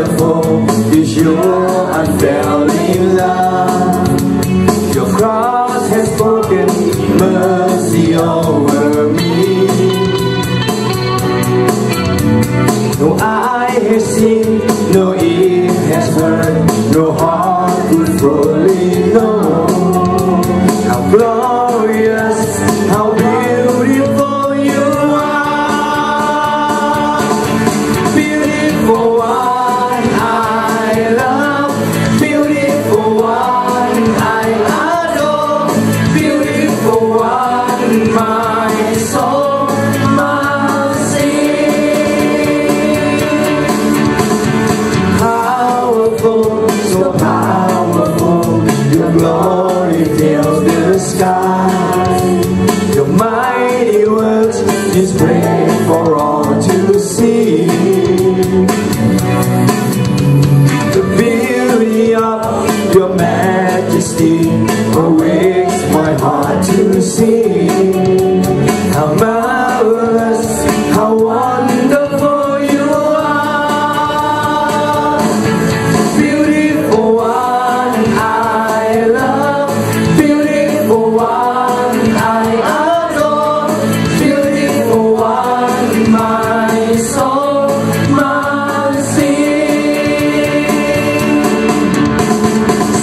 wonderful is your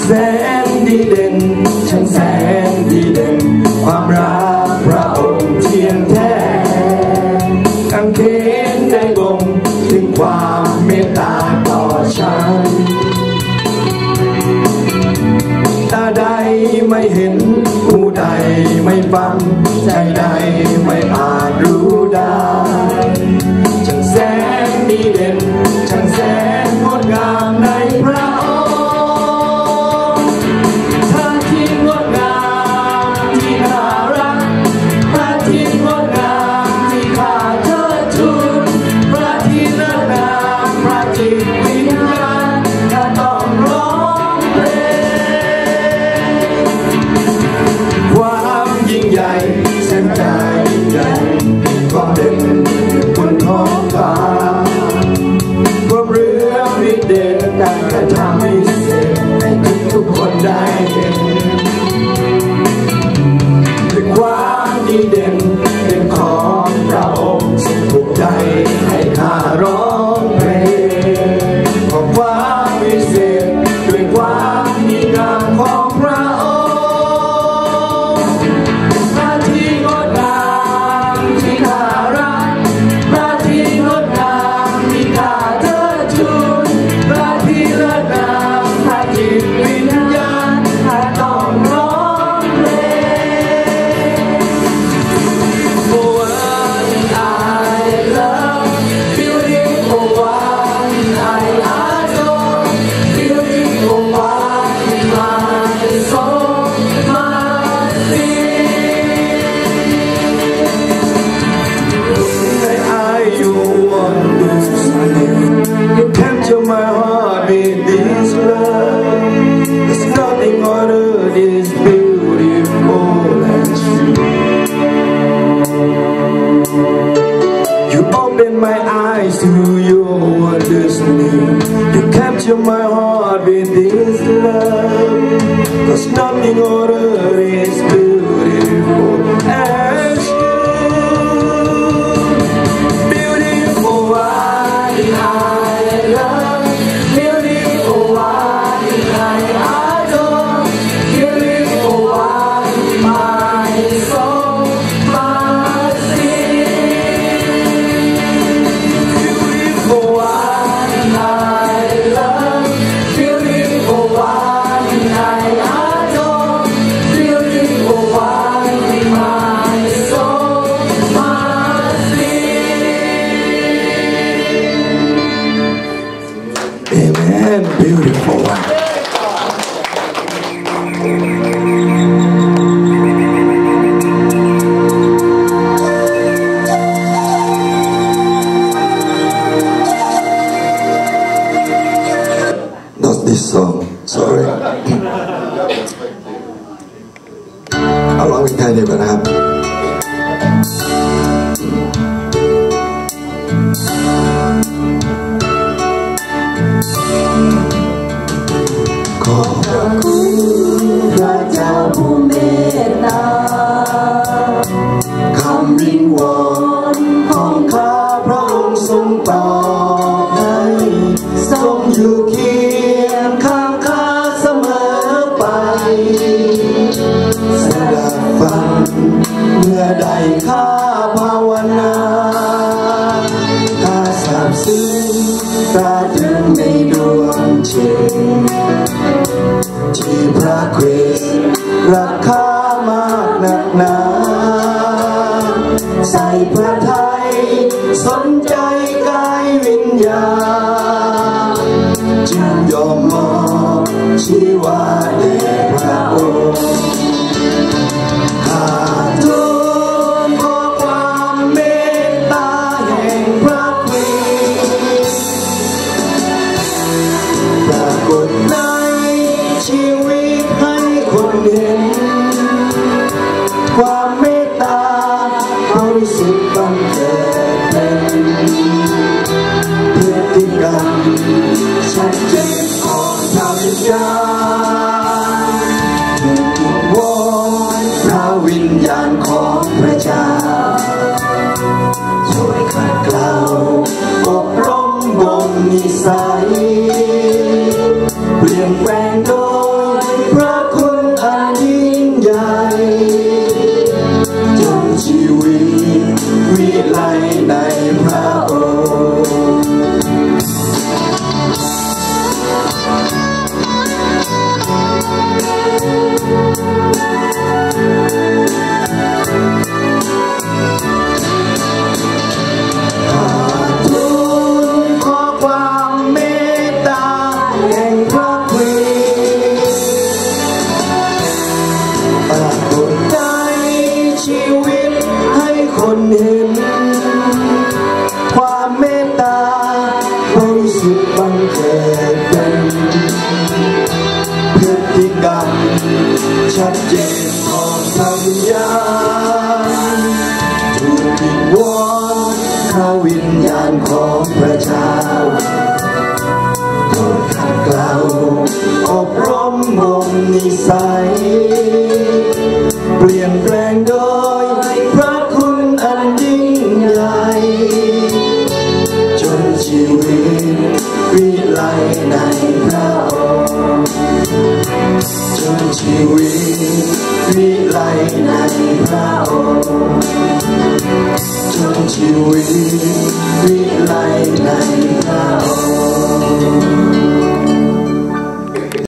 แสงดีเด่นช่างแสงดีเด่นความรักพระองค์เทียนแท้กังเขนได้บ่งถึงความเมตตาต่อฉันตาใดไม่เห็นหูใดไม่ฟังใจใดไม่อ่าน eyes through your listening. You capture my heart with this love Cause nothing ordinary beautiful one. this song, sorry. How long we can even happen? ขอบพระคุณพระเจ้าผู้เมตตาคำวิงวอนของข้าพระองค์ทรงตอบให้ทรงอยู่เคียงข้างข้าเสมอไปสดับฟังเมื่อใดข้าภาวนาข้าสาบซึ้งตราตรึงใราคามากหนักหนา ใส่พระทัยสนใจกายวิญญาจึงยอมมอบชีวาแด่พระองค์ บริสุทธิ์บังเกิดเป็นพฤ ริสุทธิ์บังเกิดเป็นพฤติกรรมชัดเจนของพระวิญญาณถูกวิงวอนพระวิญญาณของพระเจ้าโปรดขัดเกลาอบรมบ่มนิสัย เปลี่ยนแปลงโดย จนชีวิตวิไลในพระ